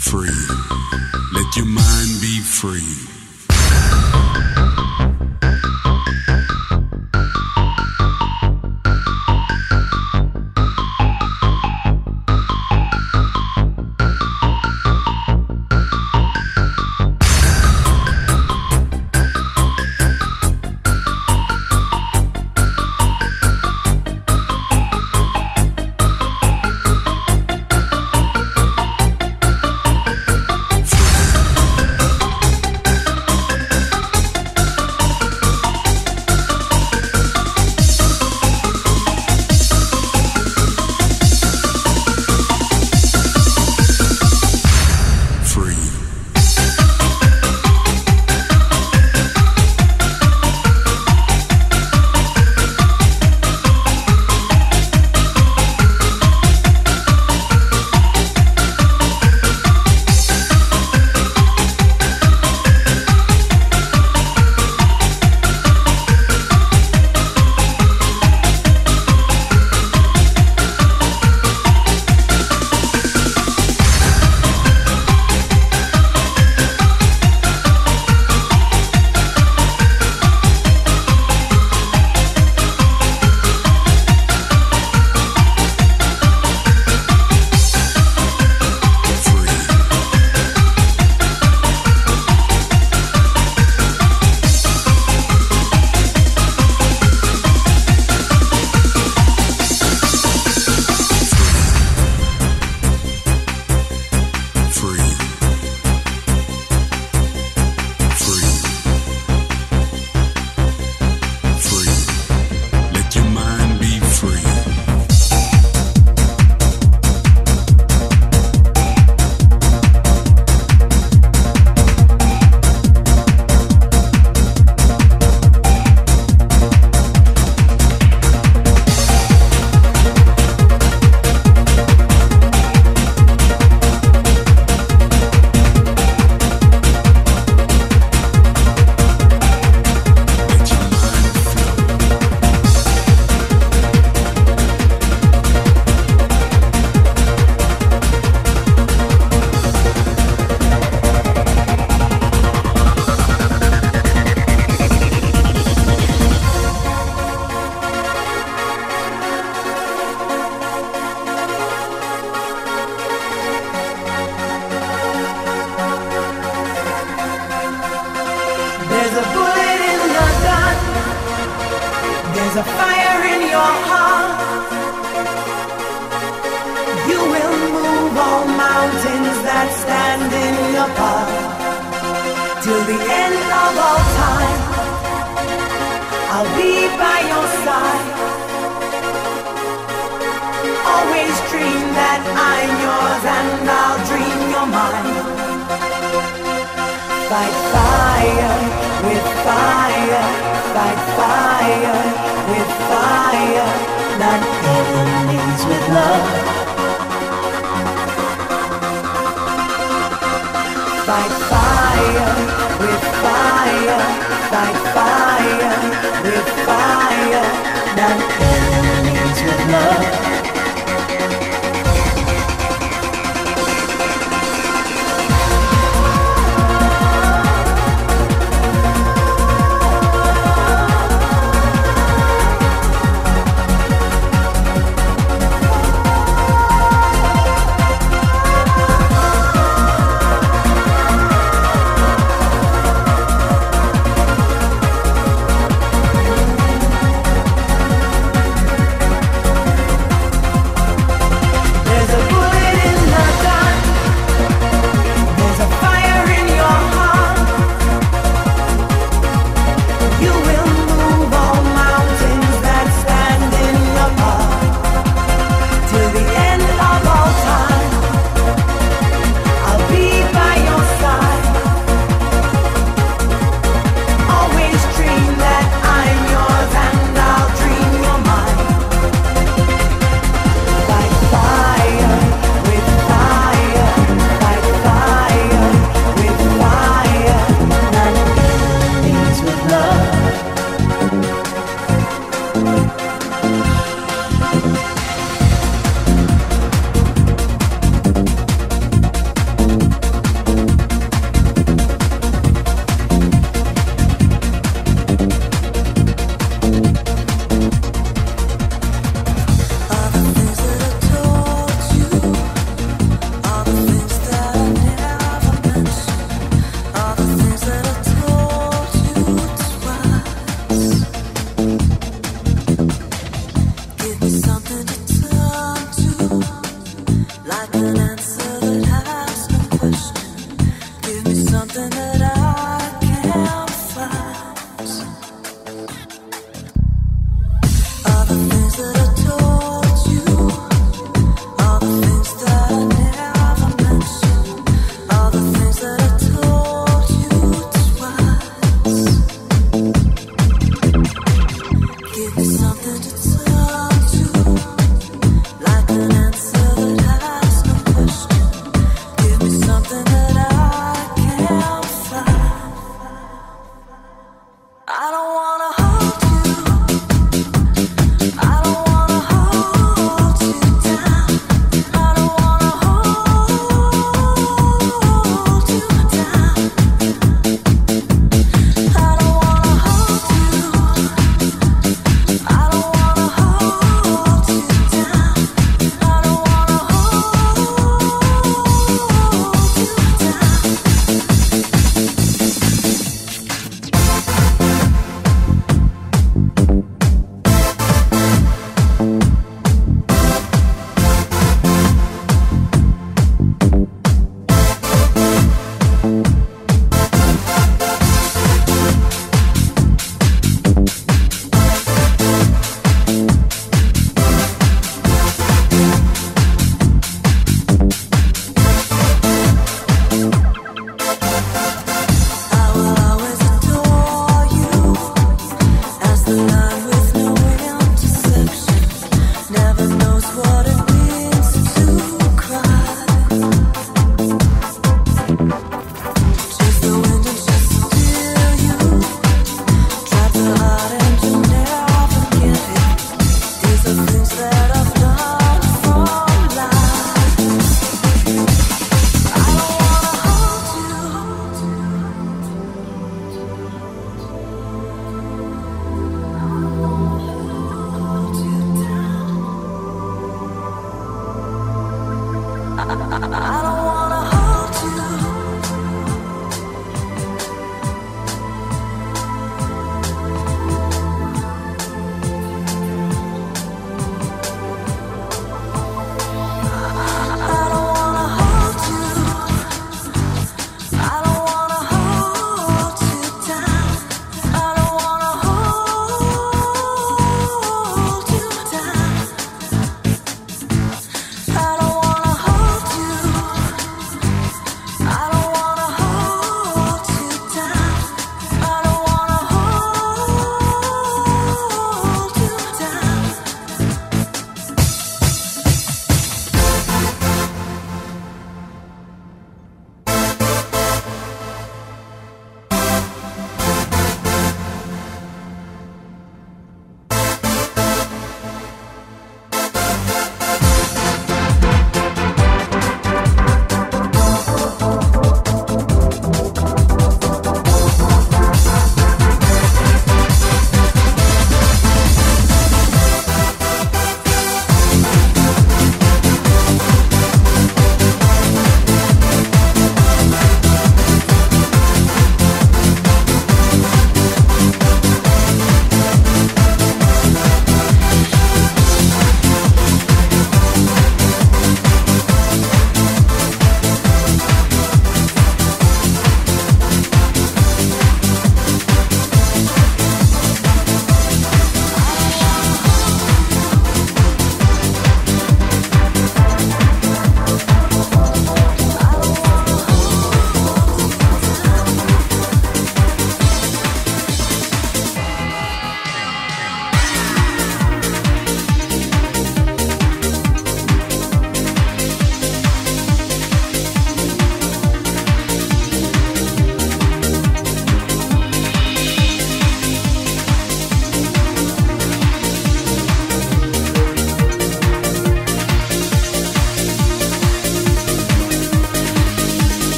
free. eyes and I'll dream your mind. Fight fire with fire, fight fire with fire, not enemies with love. Fight fire with fire, fight fire with fire, not enemies with love.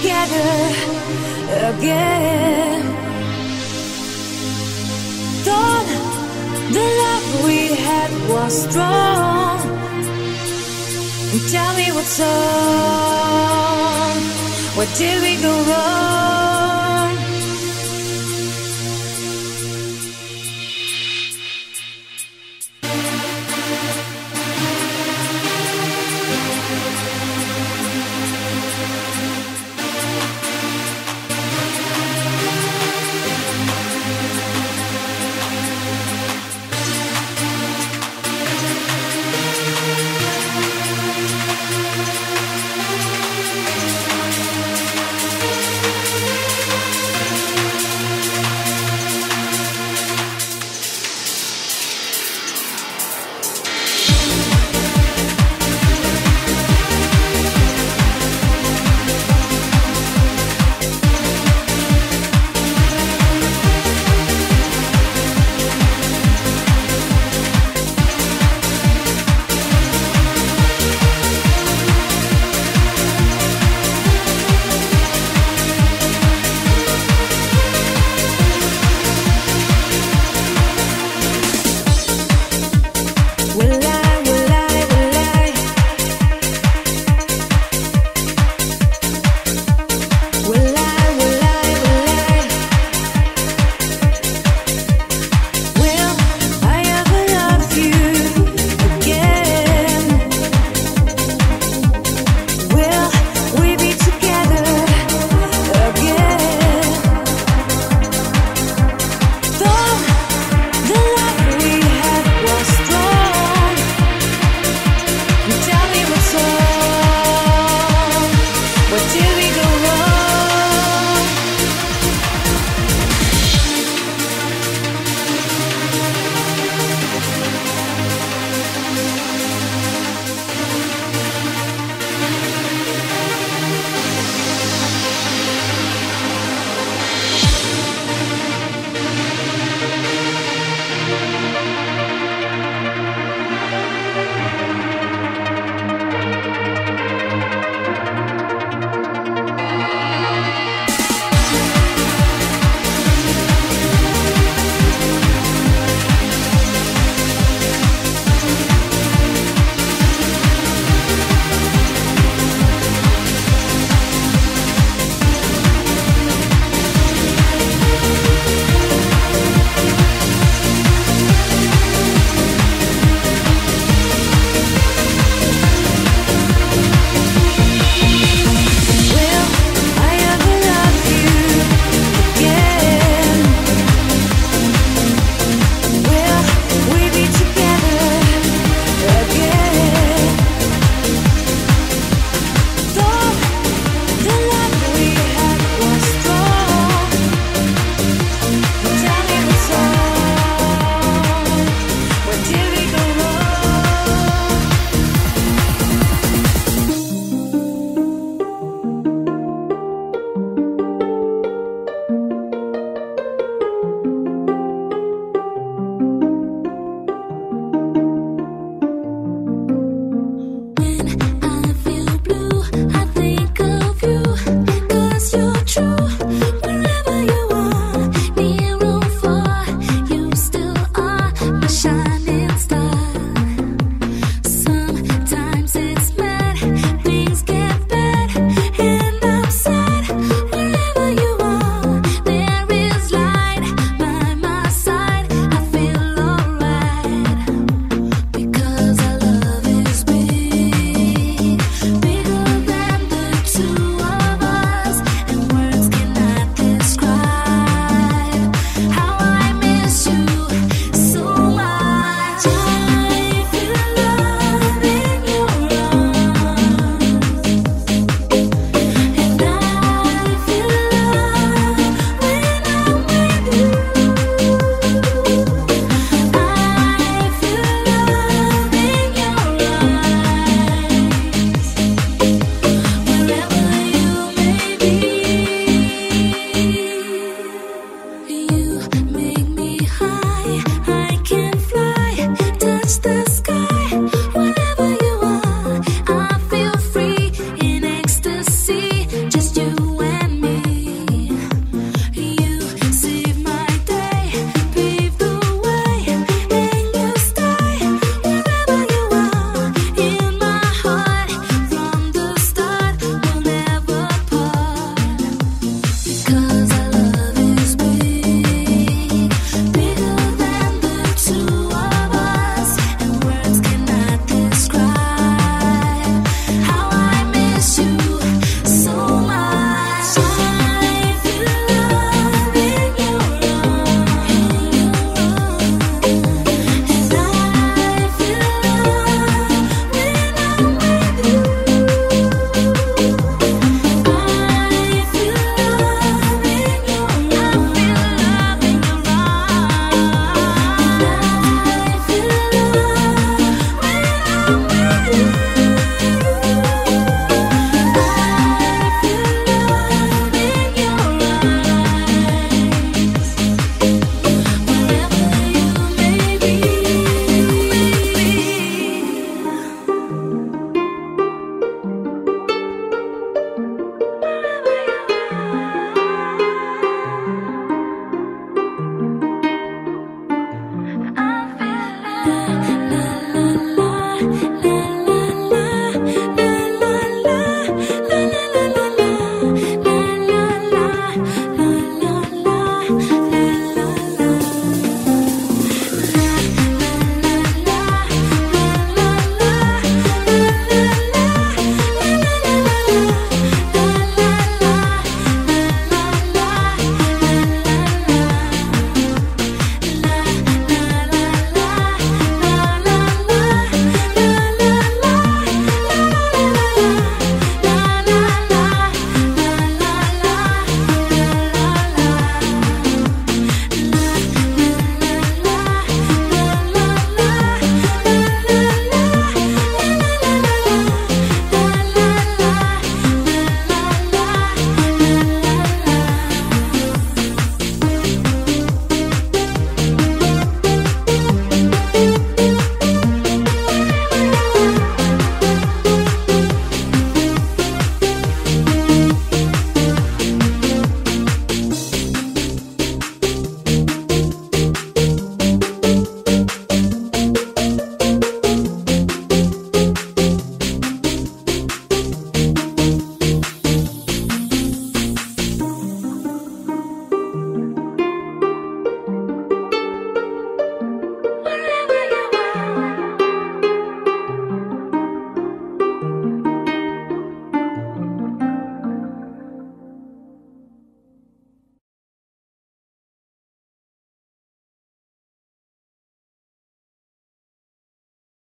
together again. Thought the love we had was strong. Tell me what's wrong. What did we go wrong?